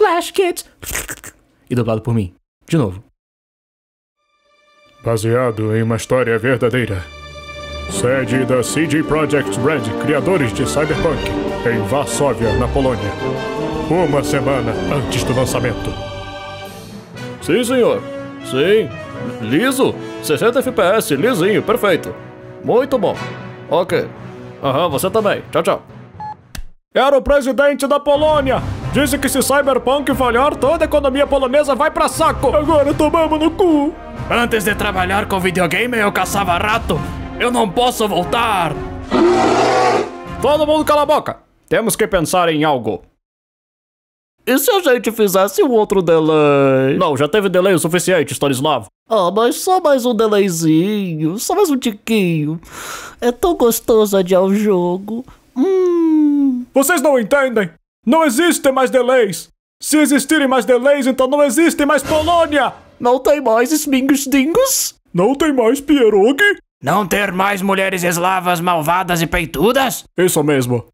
Flash Kids. E dublado por mim. De novo. Baseado em uma história verdadeira. Sede da CD Projekt Red, criadores de Cyberpunk, em Varsóvia, na Polônia. Uma semana antes do lançamento. Sim, senhor. Sim. Liso. 60 FPS, lisinho, perfeito. Muito bom. Ok. Aham, você também. Tchau, tchau. Era o presidente da Polônia! Disse que se Cyberpunk falhar, toda a economia polonesa vai pra saco! Agora tomamos no cu! Antes de trabalhar com videogame, eu caçava rato. Eu não posso voltar. Todo mundo cala a boca! Temos que pensar em algo. E se a gente fizesse um outro delay? Não, já teve delay o suficiente, Stanislav. Ah, mas só mais um delayzinho. Só mais um tiquinho. É tão gostoso adiar o jogo. Hum. Vocês não entendem! Não existem mais delays! Se existirem mais delays, então não existe mais Polônia! Não tem mais smingos dingos? Não tem mais pierogi? Não ter mais mulheres eslavas malvadas e peitudas? Isso mesmo.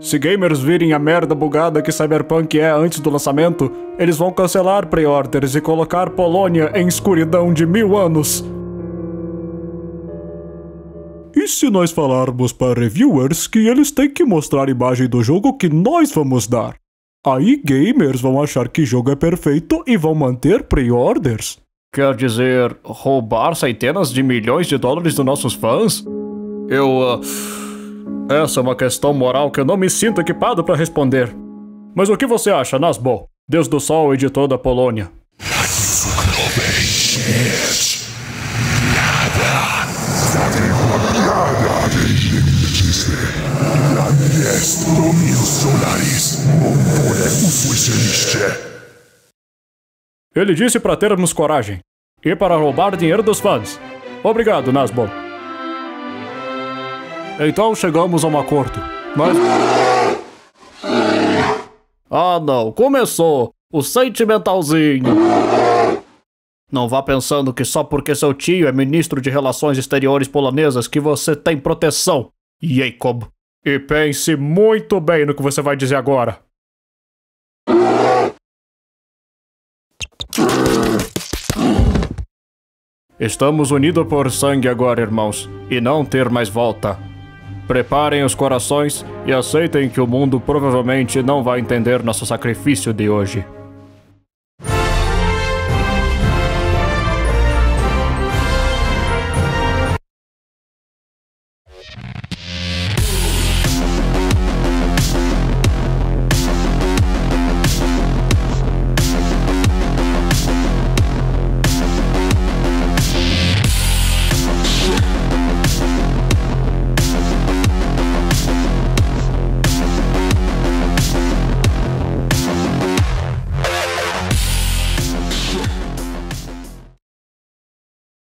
Se gamers virem a merda bugada que Cyberpunk é antes do lançamento, eles vão cancelar pre-orders e colocar Polônia em escuridão de mil anos. E se nós falarmos para reviewers que eles têm que mostrar a imagem do jogo que nós vamos dar? Aí gamers vão achar que o jogo é perfeito e vão manter pre-orders. Quer dizer, roubar centenas de milhões de dólares dos nossos fãs? Eu. Uh... Essa é uma questão moral que eu não me sinto equipado para responder. Mas o que você acha, Nasbo? Deus do Sol, editor da Polônia. Ele disse para termos coragem e para roubar dinheiro dos fãs. Obrigado, Nasbo. Então chegamos a um acordo. Mas. Ah, não, começou! O sentimentalzinho! Não vá pensando que só porque seu tio é ministro de Relações Exteriores polonesas que você tem proteção, Jacob. E pense muito bem no que você vai dizer agora. Estamos unidos por sangue agora, irmãos, e não ter mais volta. Preparem os corações e aceitem que o mundo provavelmente não vai entender nosso sacrifício de hoje.